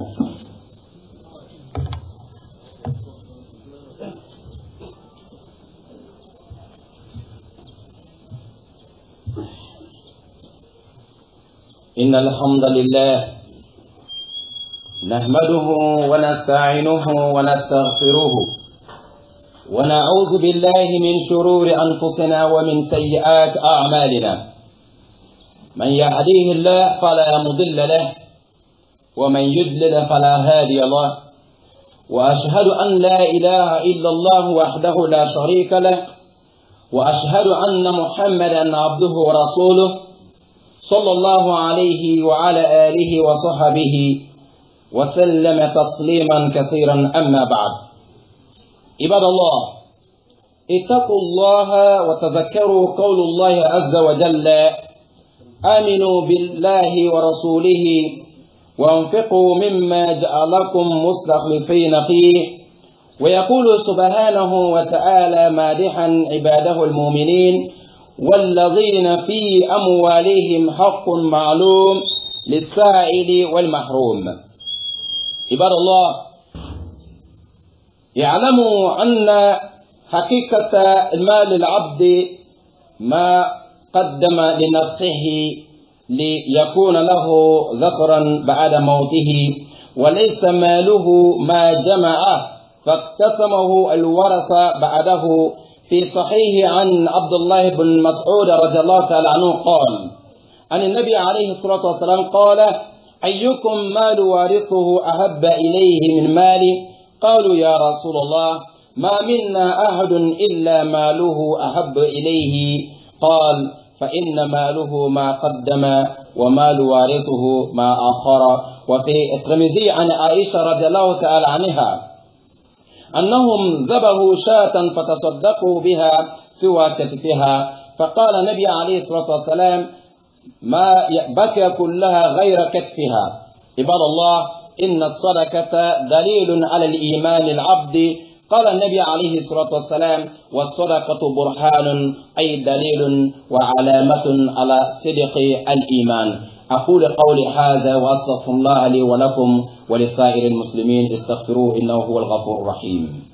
إن الحمد لله نحمده ونستعينه ونستغفره ونعوذ بالله من شرور أنفسنا ومن سيئات أعمالنا. من يهديه الله فلا مضل له ومن يضلل فلا هادي له. وأشهد أن لا إله إلا الله وحده لا شريك له. وأشهد أن محمدا عبده ورسوله صلى الله عليه وعلى آله وصحبه وسلم تسليما كثيرا. أما بعد عباد الله اتقوا الله وتذكروا قول الله عز وجل آمنوا بالله ورسوله وانفقوا مما جعلكم مستخلفين فيه. ويقول سبحانه وتعالى مادحا عباده المؤمنين والذين في أموالهم حق معلوم للسائل والمحروم. عباد الله اعلموا أن حقيقة المال العبد ما قدم لنفسه ليكون له ذكرا بعد موته وليس ماله ما جمع فاقتسمه الورثة بعده. في صحيح عن عبد الله بن مسعود رضي الله تعالى عنه قال عن النبي عليه الصلاة والسلام قال أيكم مال وارثه أحب إليه من مالي؟ قالوا يا رسول الله ما منا أحد إلا ماله أحب إليه. قال فإن ماله ما قدم ومال وارثه ما أخر. وفي الترمذي عن عائشة رضي الله تعالى عنها أنهم ذبحوا شاة فتصدقوا بها سوى كتفها. فقال النبي عليه الصلاة والسلام ما بكى كلها غير كتفها. عباد الله إن الصدقة دليل على الإيمان العبد قال النبي عليه الصلاة والسلام والصدقة برهان أي دليل وعلامة على صدق الإيمان. أقول قولي هذا وأستغفر الله لي ولكم ولسائر المسلمين استغفروه إنه هو الغفور الرحيم.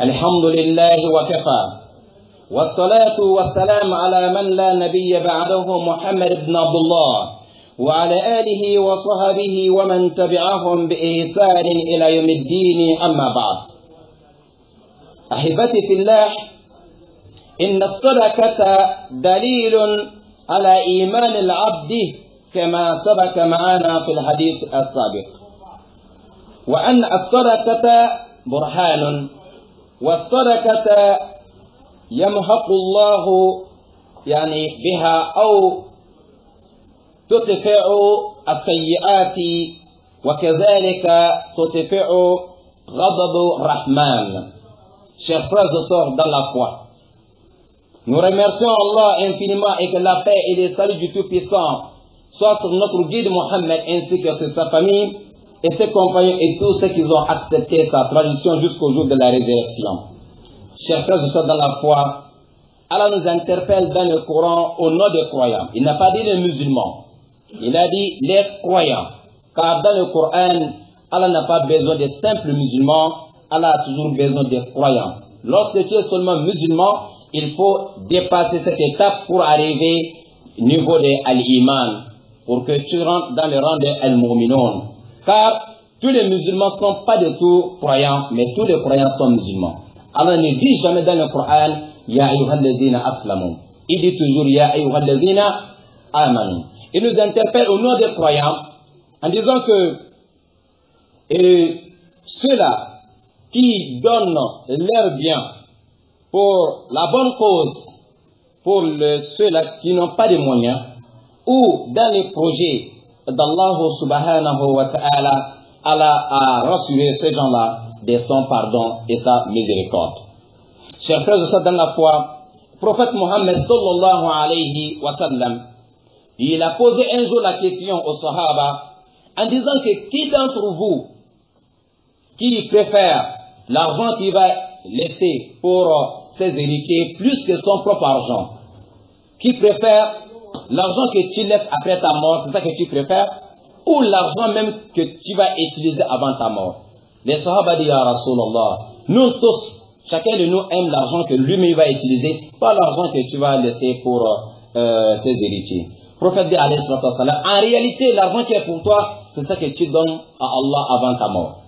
الحمد لله وكفى. والصلاة والسلام على من لا نبي بعده محمد بن عبد الله وعلى آله وصحبه ومن تبعهم بإحسان إلى يوم الدين. أما بعد أحبتي في الله إن الصدقة دليل على إيمان العبد كما سبق معنا في الحديث السابق. وأن الصدقة برهان والصدقة يمحق الله يعني بها أو تطفئ السيئات وكذلك تطفئ غضب الرحمن Chers frères et sœurs dans la foi, nous remercions Allah infiniment et que la paix et le salut du Tout-Puissant soient sur notre guide Mohammed ainsi que sur sa famille et ses compagnons et tous ceux qui ont accepté sa tradition jusqu'au jour de la résurrection. Chers frères et dans la foi, Allah nous interpelle dans le Coran au nom des croyants. Il n'a pas dit les musulmans. Il a dit les croyants. Car dans le Coran, Allah n'a pas besoin des simples musulmans, Allah a toujours besoin des croyants. Lorsque tu es seulement musulman, il faut dépasser cette étape pour arriver au niveau de Al-Iman, pour que tu rentres dans le rang de Al-Mu'minun. Car tous les musulmans ne sont pas du tout croyants, mais tous les croyants sont musulmans. Allah ne dit jamais dans le Coran, Ya ayyuhallazina aslamu. Il dit toujours, Ya ayyuhallazina amanu. Il nous interpelle au nom des croyants en disant que ceux-là qui donnent leur bien pour la bonne cause, pour ceux-là qui n'ont pas de moyens, ou dans les projets d'Allah subhanahu wa ta'ala, Allah a rassuré ces gens-là de son pardon et sa miséricorde. Chers frères et sœurs dans la foi, prophète Mohammed sallallahu alayhi wa sallam, il a posé un jour la question aux Sahaba en disant que qui d'entre vous qui préfère l'argent qu'il va laisser pour ses héritiers plus que son propre argent? Qui préfère l'argent que tu laisses après ta mort, c'est ça que tu préfères, ou l'argent même que tu vas utiliser avant ta mort? Les Rasulallah, nous tous, chacun de nous aime l'argent que lui-même va utiliser, pas l'argent que tu vas laisser pour euh, tes héritiers. Prophète dit, en réalité, l'argent qui est pour toi, c'est ça que tu donnes à Allah avant ta mort.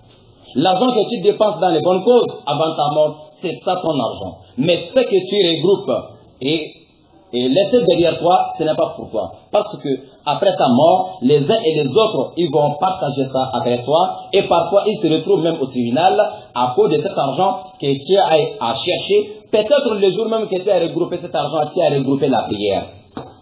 L'argent que tu dépenses dans les bonnes causes avant ta mort, c'est ça ton argent. Mais ce que tu regroupes et, et laisses derrière toi, ce n'est pas pour toi. Parce que après ta mort, les uns et les autres, ils vont partager ça avec toi. Et parfois, ils se retrouvent même au tribunal à cause de cet argent que tu as à chercher. Peut-être le jour même que tu as regroupé cet argent, tu as regroupé la prière.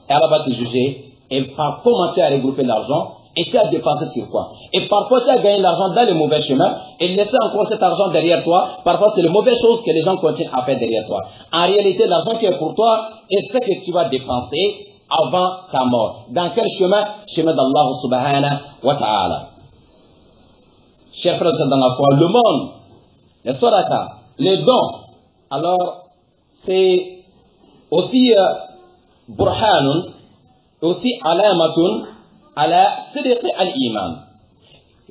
Elle va te juger. Et par comment tu as regroupé l'argent, et tu as dépensé sur quoi? Et parfois, tu as gagné l'argent dans le mauvais chemin et laissé encore cet argent derrière toi. Parfois, c'est les mauvaises choses que les gens continuent à faire derrière toi. En réalité, l'argent qui est pour toi est ce que tu vas dépenser avant ta mort. Dans quel chemin? Chemin d'Allah subhanahu wa ta'ala. Chers frères dans la foi, le monde, les soraka, les dons, alors c'est aussi euh, burhanun, aussi alamatun, al-iman.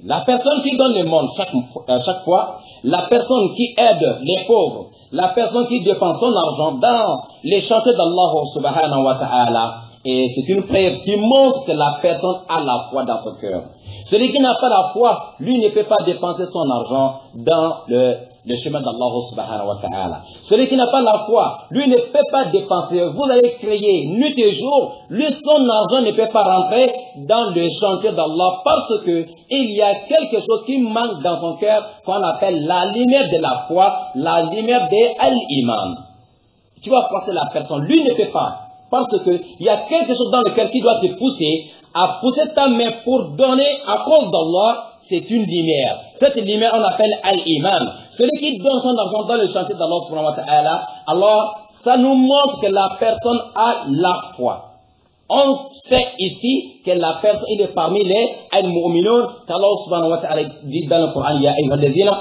La personne qui donne le monde chaque, euh, chaque fois, la personne qui aide les pauvres, la personne qui dépense son argent dans les chantiers d'Allah subhanahu wa ta'ala, et c'est une prière qui montre que la personne a la foi dans son cœur. Celui qui n'a pas la foi, lui ne peut pas dépenser son argent dans le chemin d'Allah subhanahu wa ta'ala. Celui qui n'a pas la foi, lui ne peut pas dépenser. Vous allez créer nuit et jour, lui son argent ne peut pas rentrer dans le chantier d'Allah parce que il y a quelque chose qui manque dans son cœur qu'on appelle la lumière de la foi, la lumière de Al-Iman. Tu vas forcer la personne, lui ne peut pas. Parce qu'il y a quelque chose dans lequel qui doit te pousser à pousser ta main pour donner à cause d'Allah c'est une lumière. Cette lumière, on l'appelle Al-Iman. Celui qui donne son argent dans le chantier d'Allah, alors ça nous montre que la personne a la foi. On sait ici que la personne est parmi les al-mu'minun qu'Allah subhanahu wa ta'ala dit dans le Coran ya ayyuhallazina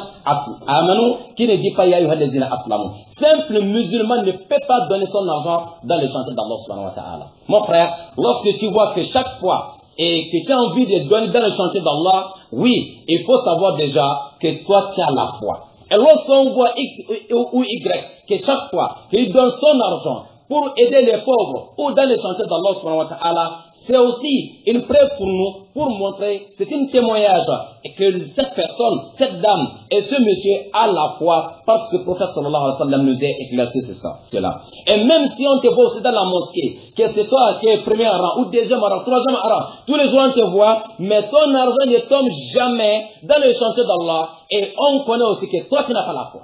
amanu qui ne dit pas ya ayyuhallazina aslamu? Simple musulman ne peut pas donner son argent dans le chantier d'Allah subhanahu wa ta'ala. Mon frère, lorsque tu vois que chaque fois et que tu as envie de donner dans le chantier d'Allah, oui, il faut savoir déjà que toi tu as la foi. Et lorsqu'on voit X ou Y, que chaque fois qu'il donne son argent pour aider les pauvres ou dans le chantier d'Allah, c'est aussi une preuve pour nous, pour montrer, c'est un témoignage que cette personne, cette dame et ce monsieur a la foi parce que le prophète sallallahu alayhi wa sallam nous a éclairci cela. Et même si on te voit aussi dans la mosquée, que c'est toi qui es premier rang ou deuxième rang, troisième rang, tous les jours on te voit, mais ton argent ne tombe jamais dans le chantier d'Allah et on connaît aussi que toi tu n'as pas la foi.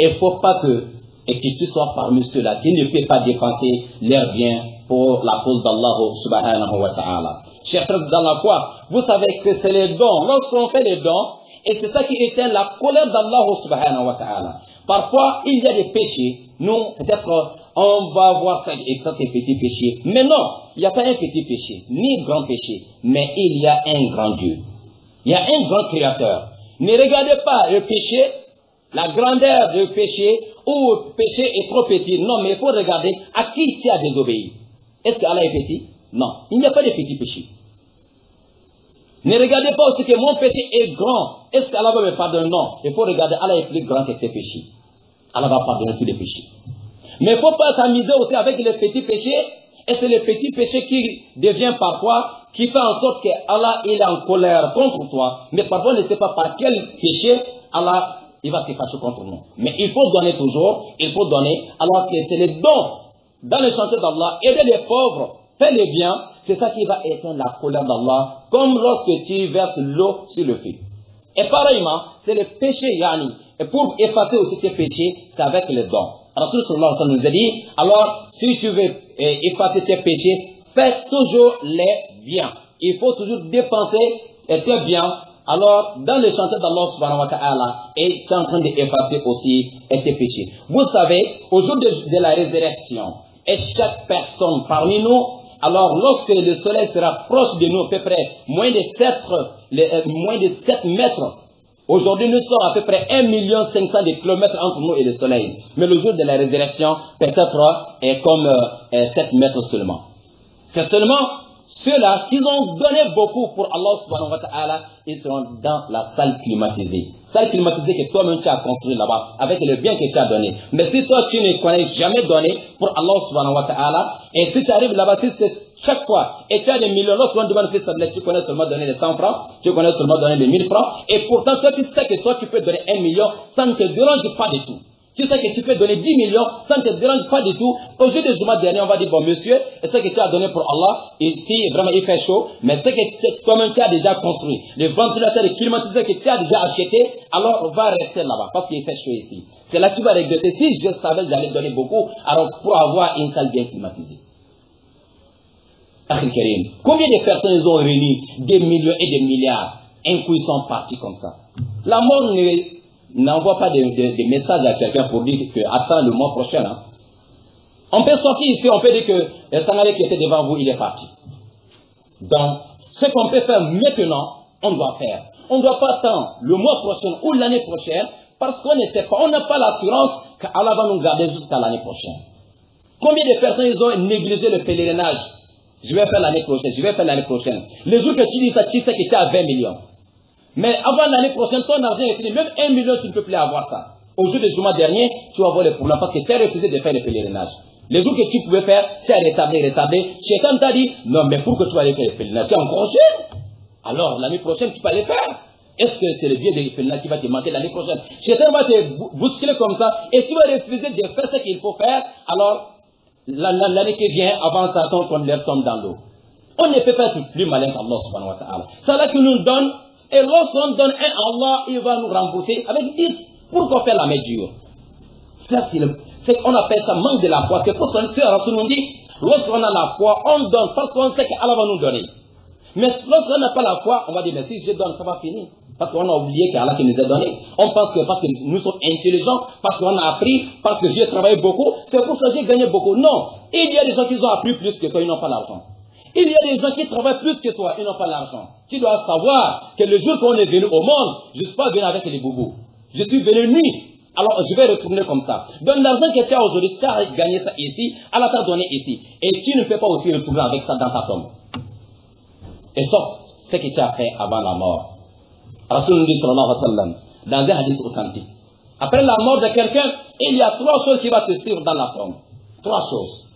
Il ne faut pas que et que tu sois parmi ceux-là qui ne peuvent pas dépenser leurs biens pour la cause d'Allah subhanahu wa ta'ala. Chers frères dans la foi, vous savez que c'est les dons. Lorsqu'on fait les dons, et c'est ça qui éteint la colère d'Allah subhanahu wa ta'ala. Parfois, il y a des péchés. Nous, peut-être, on va voir ça et ça, c'est petit péché. Mais non, il n'y a pas un petit péché, ni grand péché, mais il y a un grand Dieu. Il y a un grand créateur. Ne regardez pas le péché, la grandeur du péché, le péché est trop petit. Non, mais il faut regarder à qui tu as désobéi. Est-ce qu'Allah est petit? Non, il n'y a pas de petit péché. Ne regardez pas aussi que mon péché est grand. Est-ce qu'Allah va me pardonner? Non, il faut regarder, Allah est plus grand que tes péchés. Allah va pardonner tous les péchés. Mais il ne faut pas s'amuser aussi avec les petits péchés. Et c'est les petits péchés qui devient parfois, qui fait en sorte que Allah est en colère contre toi. Mais parfois, on ne sait pas par quel péché Allah il va se fâcher contre nous. Mais il faut donner toujours, il faut donner, alors que c'est les dons dans le chantier d'Allah, aider les pauvres, faire les biens, c'est ça qui va éteindre la colère d'Allah, comme lorsque tu verses l'eau sur le feu. Et pareillement, c'est le péché, Yani. Et pour effacer aussi tes péchés, c'est avec les dons. Rasul sallallahu nous a dit, alors, si tu veux eh, effacer tes péchés, fais toujours les biens. Il faut toujours dépenser tes biens alors, dans le chantier d'Allah subhanahu wa ta'ala, et tu es en train d'effacer aussi tes péchés. Vous savez, au jour de, la résurrection, et chaque personne parmi nous, alors lorsque le soleil sera proche de nous, à peu près moins de 7, euh, moins de 7 mètres Aujourd'hui, nous sommes à peu près 1 million 500 de kilomètres entre nous et le soleil. Mais le jour de la résurrection, peut-être est comme euh, 7 mètres seulement. C'est seulement ceux-là qui ont donné beaucoup pour Allah subhanahu wa ta'ala, ils seront dans la salle climatisée. Salle climatisée que toi-même tu as construit là-bas, avec le bien que tu as donné. Mais si toi tu ne connais jamais donné pour Allah subhanahu wa ta'ala, et si tu arrives là-bas, si c'est chaque fois, et tu as des millions, lorsqu'on demande fils tu connais seulement donner les 100 francs, tu connais seulement donner les 1000 francs, et pourtant toi tu sais que toi tu peux donner 1 million, ça ne te dérange pas du tout. Tu sais que tu peux donner 10 millions, ça ne te dérange pas du tout. Au jour du jour dernier, on va dire, bon monsieur, ce que tu as donné pour Allah, ici, vraiment, il fait chaud, mais ce que toi-même tu as déjà construit, les ventilateurs, les climatiseurs que tu as déjà achetés, alors va rester là-bas, parce qu'il fait chaud ici. C'est là que tu vas regretter. Si je savais, j'allais donner beaucoup, alors pour avoir une salle bien climatisée. Combien de personnes ils ont réuni? Des millions et des milliards, un coup ils sont partis comme ça. La mort n'envoie pas de, messages à quelqu'un pour dire que attends le mois prochain. Hein. On peut sortir ici, on peut dire que le Sangaré qui était devant vous, il est parti. Donc, ce qu'on peut faire maintenant, on doit faire. On ne doit pas attendre le mois prochain ou l'année prochaine parce qu'on ne sait pas, on n'a pas l'assurance qu'Allah va nous garder jusqu'à l'année prochaine. Combien de personnes ils ont négligé le pèlerinage? Je vais faire l'année prochaine, je vais faire l'année prochaine. Les jours que tu dis ça, tu sais que tu as 20 millions. Mais avant l'année prochaine, ton argent est fini. Même un million, tu ne peux plus avoir ça. Au jour du mois dernier, tu vas avoir le problème parce que tu as refusé de faire le pèlerinage. Les jours que tu pouvais faire, tu as retardé, retardé. Chetan t'a dit, non, mais pourquoi tu vas aller faire le pèlerinage Tu es encore jeune. Alors, l'année prochaine, tu peux aller faire. Est-ce que c'est le vieux de pèlerinage qui va te manquer l'année prochaine Chetan va te bousculer comme ça. Et tu vas refuser de faire ce qu'il faut faire. Alors, l'année qui vient, avant ça, ton l'air tombe dans l'eau. On ne peut pas être plus malin qu'Allah subhanahu wa ta'ala. C'est là qui nous donne et lorsqu'on donne un Allah, il va nous rembourser avec 10. Pourquoi faire la mesure c'est qu'on appelle ça manque de la foi. C'est pour ça que nous dit, lorsqu'on a la foi, on donne parce qu'on sait qu'Allah va nous donner. Mais lorsqu'on n'a pas la foi, on va dire, mais si je donne, ça va finir. Parce qu'on a oublié qu'Allah qui nous a donné. On pense que parce que nous sommes intelligents, parce qu'on a appris, parce que j'ai travaillé beaucoup, c'est pour ça que j'ai gagné beaucoup. Non. Il y a des gens qui ont appris plus que toi, ils n'ont pas l'argent. Il y a des gens qui travaillent plus que toi, ils n'ont pas l'argent. Tu dois savoir que le jour qu'on est venu au monde, je ne suis pas venu avec les boubous. Je suis venu nuit. Alors je vais retourner comme ça. Donc l'argent que tu as aujourd'hui, tu as gagné ça ici, Allah t'a donné ici. Et tu ne peux pas aussi retourner avec ça dans ta tombe. Et sauf ce que tu as fait avant la mort. Rasulullah wa sallam, dans un hadith authentique. Après la mort de quelqu'un, il y a trois choses qui vont te suivre dans la tombe. Trois choses.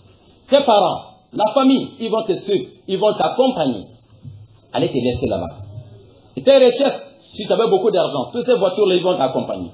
Tes parents, la famille, ils vont te suivre, ils vont t'accompagner. Allez te laisser là-bas. Tes recherches, si tu avais beaucoup d'argent, toutes ces voitures-là, ils vont t'accompagner.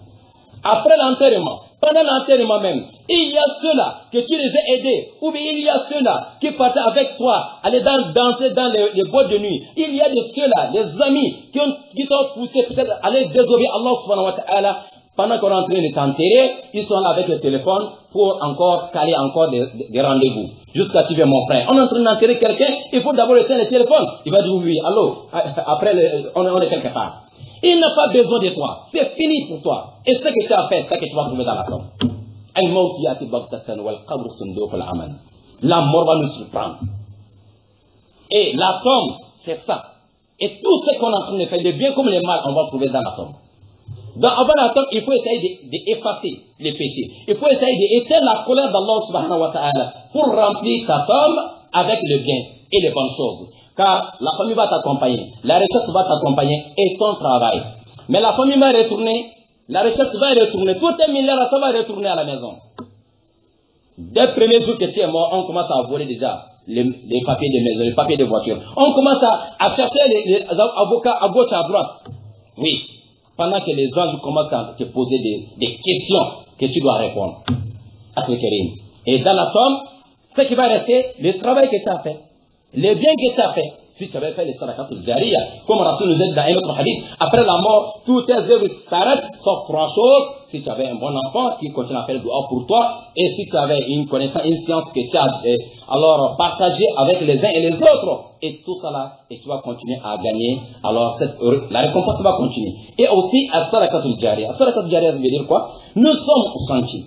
Après l'enterrement, pendant l'enterrement même, il y a ceux-là que tu les as aidés, ou bien il y a ceux-là qui partaient avec toi, aller danser dans les, boîtes de nuit. Il y a de ceux-là, des amis qui t'ont poussé peut-être à aller désobéir Allah subhanahu wa ta'ala pendant qu'on est en train de t'enterrer, ils sont là avec le téléphone pour encore caler encore des, rendez-vous. Jusqu'à tu mon frère. On est en train d'enterrer quelqu'un, il faut d'abord éteindre le téléphone. Il va dire oui, allô, après on, est quelque part. Il n'a pas besoin de toi. C'est fini pour toi. Et ce que tu as fait, c'est ce que tu vas trouver dans la tombe. La mort va nous surprendre. Et la tombe, c'est ça. Et tout ce qu'on est en train de faire, le bien comme le mal, on va trouver dans la tombe. Donc avant tombe, il faut essayer d'effacer les péchés. Il faut essayer d'éteindre la colère d'Allah subhanahu wa ta'ala pour remplir ta tombe avec le bien et les bonnes choses. Car la famille va t'accompagner, la recherche va t'accompagner et ton travail. Mais la famille va retourner, la recherche va retourner, tout est milliard, ça va retourner à la maison. Dès le premier jour que tu es mort, on commence à voler déjà les, papiers de maison, les papiers de voiture. On commence à, chercher les, les avocats à gauche, à droite. Oui, pendant que les anges commencent à te poser des, questions que tu dois répondre. Et dans la tombe, ce qui va rester, le travail que tu as fait, les biens que tu as fait, si tu avais fait les sadaqat jariya, comme Rasul nous dit dans un autre hadith, après la mort, toutes tes œuvres s'arrêtent, sauf trois choses. Si tu avais un bon enfant qui continue à faire doigt pour toi, et si tu avais une connaissance, une science que tu as euh, alors partagée avec les uns et les autres, et tout cela, et tu vas continuer à gagner, alors cette, la récompense va continuer. Et aussi, à sadaqatul jariya. Sadaqatul jariya, veut dire quoi? Nous sommes au sentier.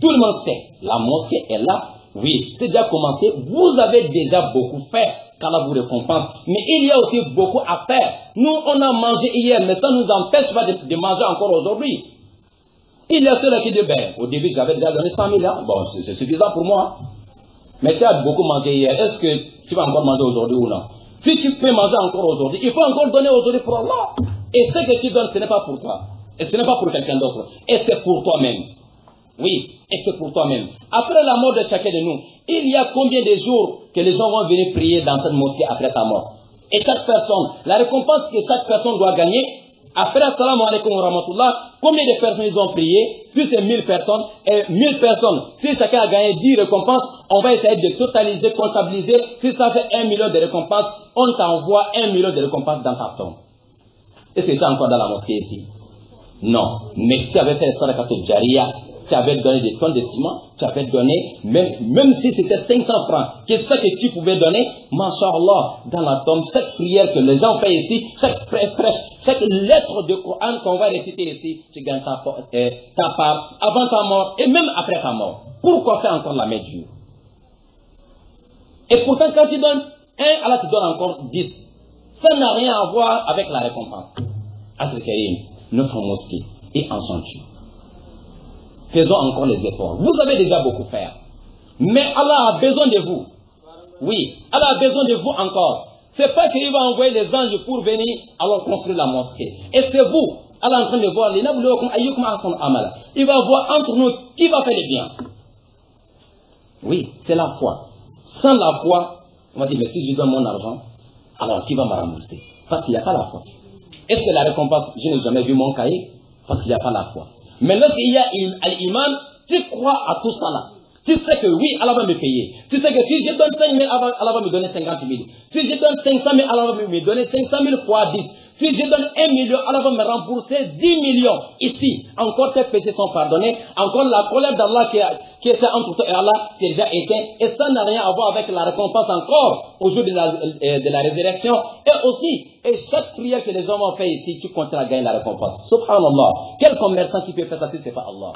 Tout le monde sait, la mosquée est là. Oui, c'est déjà commencé. Vous avez déjà beaucoup fait qu'Allah vous récompense. Mais il y a aussi beaucoup à faire. Nous, on a mangé hier, mais ça ne nous empêche pas de, manger encore aujourd'hui. Il y a ceux-là qui disent, ben, au début, j'avais déjà donné 100 000 hein. Bon, c'est suffisant pour moi. Mais tu as beaucoup mangé hier. Est-ce que tu vas encore manger aujourd'hui ou non? Si tu peux manger encore aujourd'hui, il faut encore donner aujourd'hui pour Allah. Et ce que tu donnes, ce n'est pas pour toi. Et ce n'est pas pour quelqu'un d'autre. Et c'est pour toi-même. Oui, et c'est pour toi-même? Après la mort de chacun de nous, il y a combien de jours que les gens vont venir prier dans cette mosquée après ta mort? Et chaque personne, la récompense que chaque personne doit gagner, après salam alaikum wa combien de personnes ils ont prié? Si c'est 1000 personnes, et 1000 personnes, si chacun a gagné 10 récompenses, on va essayer de totaliser, comptabiliser. Si ça fait 1 million de récompenses, on t'envoie 1 million de récompenses dans ta tombe. Est-ce que tu es encore dans la mosquée ici? Non. Mais tu avais fait Sadaqatul Jariya, tu avais donné des tonnes de ciment, tu avais donné, même, même si c'était 500 francs, qu'est-ce que tu pouvais donner? Masha'Allah, dans la tombe, chaque prière que les gens font ici, chaque prêche, chaque lettre de Coran qu'on va réciter ici, tu gagnes ta, euh, ta part avant ta mort et même après ta mort. Pourquoi faire encore la médure Et pourtant, quand tu donnes un, Allah te donne encore 10. Ça n'a rien à voir avec la récompense. Karim, notre mosquée est en chantier. Faisons encore les efforts. Vous avez déjà beaucoup fait. Mais Allah a besoin de vous. Oui, Allah a besoin de vous encore. C'est pas qu'il va envoyer les anges pour venir alors construire la mosquée. Et c'est vous. Allah en train de voir. Il va voir entre nous qui va faire le bien. Oui, c'est la foi. Sans la foi, on va dire, mais si je donne mon argent, alors qui va me rembourser? Parce qu'il n'y a pas la foi. Est-ce que la récompense, je n'ai jamais vu mon cahier? Parce qu'il n'y a pas la foi. Mais lorsqu'il y a l'iman, tu crois à tout ça là. Tu sais que oui, Allah va me payer. Tu sais que si je donne 5 000, Allah va me donner 50 000. Si je donne 500 000, Allah va me donner 500 000 fois 10. Si je donne 1 million, Allah va me rembourser 10 millions. Ici, encore tes péchés sont pardonnés. Encore la colère d'Allah qui, qui, était entre toi et Allah, c'est déjà éteint. Et ça n'a rien à voir avec la récompense encore au jour de la, de la résurrection. Et aussi, et chaque prière que les hommes ont fait ici, tu comptes à gagner la récompense. Subhanallah. Quel commerçant qui peut faire ça si ce n'est pas Allah?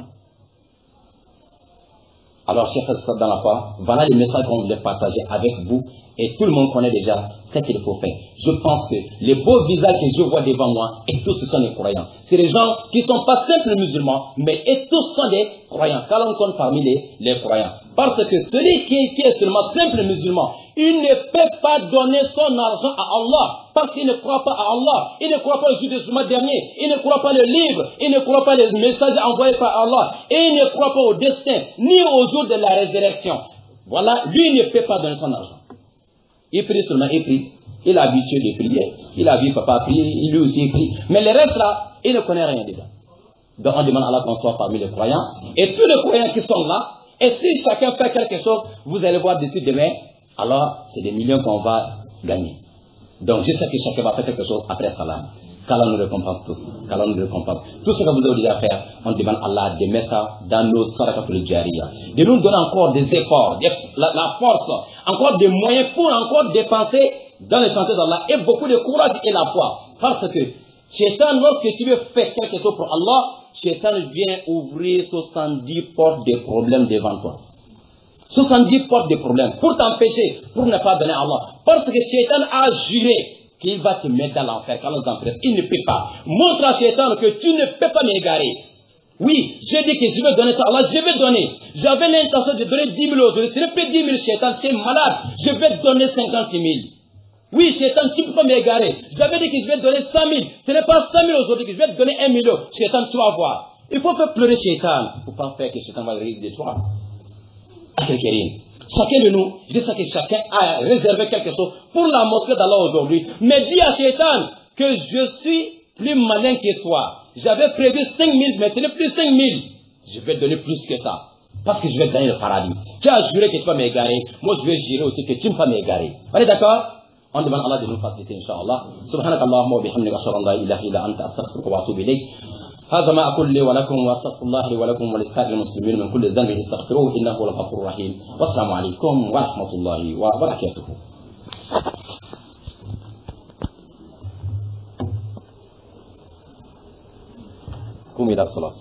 Alors, frères dans la foi, voilà le message qu'on voulait partager avec vous. Et tout le monde connaît déjà ce qu'il faut faire. Je pense que les beaux visages que je vois devant moi, et tous ce sont des croyants. C'est des gens qui ne sont pas simples musulmans, mais et tous sont des croyants. Car on compte parmi les, croyants? Parce que celui qui est seulement simple musulman, il ne peut pas donner son argent à Allah parce qu'il ne croit pas à Allah, il ne croit pas au jour du jugement dernier, il ne croit pas le livre, il ne croit pas les messages envoyés par Allah, et il ne croit pas au destin, ni au jour de la résurrection. Voilà, lui ne peut pas donner son argent. Il prie seulement, il prie. Il est habitué de prier. Il a vu papa prier, il lui aussi prie. Mais le reste là, il ne connaît rien dedans. Donc on demande à Allah qu'on soit parmi les croyants. Et tous les croyants qui sont là, et si chacun fait quelque chose, vous allez voir d'ici demain, alors c'est des millions qu'on va gagner. Donc je sais que chacun va faire quelque chose après salam. Qu'Allah nous récompense tous. Qu'Allah nous récompense. Tout ce que vous avez déjà fait, on demande à Allah de mettre ça dans nos sadaqatul jariya. De nous donner encore des efforts, la, la, force, encore des moyens pour encore dépenser dans les chantiers d'Allah et beaucoup de courage et la foi. Parce que Shaitan, lorsque tu veux faire quelque chose pour Allah, Shaitan vient ouvrir 70 portes de problèmes devant toi. 70 portes de problèmes pour t'empêcher, pour ne pas donner à Allah. Parce que Shaitan a juré qu'il va te mettre dans l'enfer quand. Il ne peut pas. Montre à Shaitan que tu ne peux pas m'égarer. Oui, j'ai dit que je vais donner ça Allah, je vais donner. J'avais l'intention de donner 10 000 aujourd'hui. Ce n'est pas 10 000 Shaitan, tu es malade. Je vais donner 50 000. Oui, Shaitan, tu ne peux pas m'égarer. J'avais dit que je vais donner 100 000. Ce n'est pas 100 000 aujourd'hui que je vais te donner 1 million. Shaitan, tu vas voir. Il faut pas pleurer Shaitan. Faut pas faire que Shaitan va rire de toi. Chacun de nous, je sais que chacun a réservé quelque chose pour la mosquée d'Allah aujourd'hui. Mais dis à Shaitan que je suis plus malin que toi. J'avais prévu 5 000, mais ce n'est plus 5 000. Je vais donner plus que ça. Parce que je vais gagner le paradis. Tu as juré que tu vas m'égarer. Moi, je vais jurer aussi que tu ne vas pas m'égarer. On est d'accord? On demande à Allah de nous faciliter, Inch'Allah. Subhanak Allahumma wa bihamdika anta wa. هذا ما أقول لي ولكم وأستغفر الله لي ولكم ولسائر المسلمين من كل ذنب استغفروه إنه هو الغفور الرحيم. والسلام عليكم ورحمة الله وبركاته. قم إلى الصلاة.